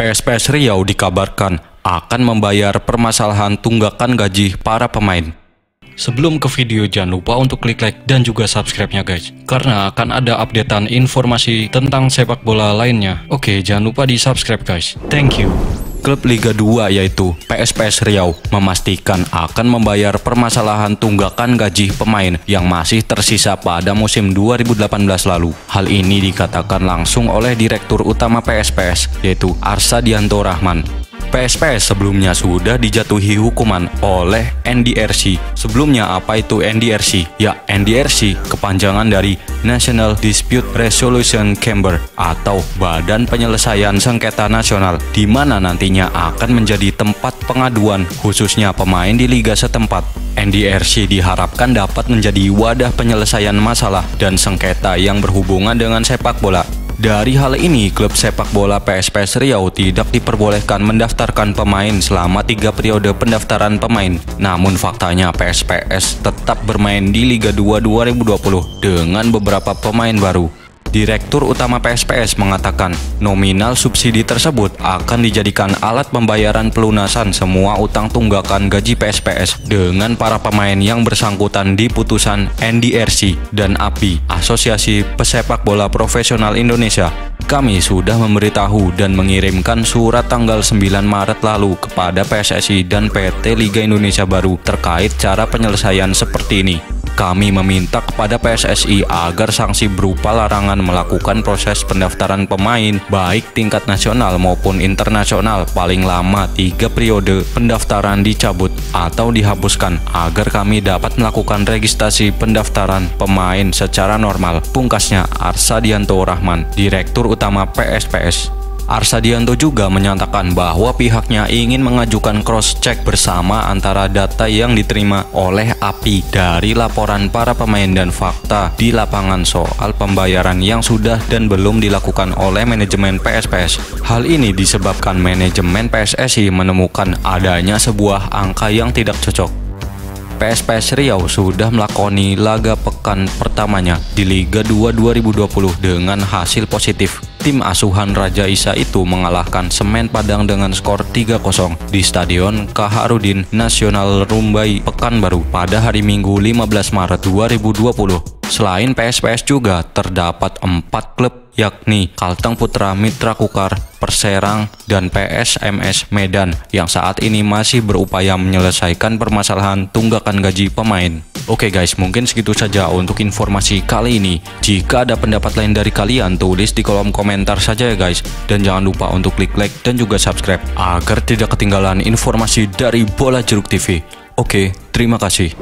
PSPS Riau dikabarkan akan membayar permasalahan tunggakan gaji para pemain. Sebelum ke video jangan lupa untuk klik like dan juga subscribe-nya guys. Karena akan ada updatean informasi tentang sepak bola lainnya. Oke jangan lupa di subscribe guys. Thank you Klub Liga 2 yaitu PSPS Riau memastikan akan membayar permasalahan tunggakan gaji pemain yang masih tersisa pada musim 2018 lalu. Hal ini dikatakan langsung oleh Direktur Utama PSPS yaitu Arsadianto Rahman PSPS sebelumnya sudah dijatuhi hukuman oleh NDRC. Sebelumnya apa itu NDRC? Ya, NDRC kepanjangan dari National Dispute Resolution Chamber atau Badan Penyelesaian Sengketa Nasional di mana nantinya akan menjadi tempat pengaduan khususnya pemain di liga setempat. NDRC diharapkan dapat menjadi wadah penyelesaian masalah dan sengketa yang berhubungan dengan sepak bola dari hal ini, klub sepak bola PSPS Riau tidak diperbolehkan mendaftarkan pemain selama tiga periode pendaftaran pemain. Namun faktanya PSPS tetap bermain di Liga 2 2020 dengan beberapa pemain baru. Direktur Utama PSPS mengatakan nominal subsidi tersebut akan dijadikan alat pembayaran pelunasan semua utang tunggakan gaji PSPS dengan para pemain yang bersangkutan di putusan NDRC dan API Asosiasi Pesepak Bola Profesional Indonesia. Kami sudah memberitahu dan mengirimkan surat tanggal 9 Maret lalu kepada PSSI dan PT Liga Indonesia Baru terkait cara penyelesaian seperti ini. Kami meminta kepada PSSI agar sanksi berupa larangan melakukan proses pendaftaran pemain baik tingkat nasional maupun internasional paling lama tiga periode pendaftaran dicabut atau dihapuskan agar kami dapat melakukan registrasi pendaftaran pemain secara normal. Pungkasnya Arsadianto Rahman, Direktur Utama PSPS. Arsadianto juga menyatakan bahwa pihaknya ingin mengajukan cross-check bersama antara data yang diterima oleh API dari laporan para pemain dan fakta di lapangan soal pembayaran yang sudah dan belum dilakukan oleh manajemen PSPS. Hal ini disebabkan manajemen PSSI menemukan adanya sebuah angka yang tidak cocok. PSPS Riau sudah melakoni laga pekan pertamanya di Liga 2 2020 dengan hasil positif. Tim asuhan Raja Isa itu mengalahkan Semen Padang dengan skor 3-0 di Stadion Kaharudin Nasional Rumbai Pekanbaru pada hari Minggu 15 Maret 2020. Selain PSPS juga terdapat empat klub yakni Kalteng Putra Mitra Kukar, Perserang, dan PSMS Medan yang saat ini masih berupaya menyelesaikan permasalahan tunggakan gaji pemain. Oke guys, mungkin segitu saja untuk informasi kali ini. Jika ada pendapat lain dari kalian, tulis di kolom komentar saja ya guys. Dan jangan lupa untuk klik like dan juga subscribe agar tidak ketinggalan informasi dari Bola Jeruk TV. Oke, terima kasih.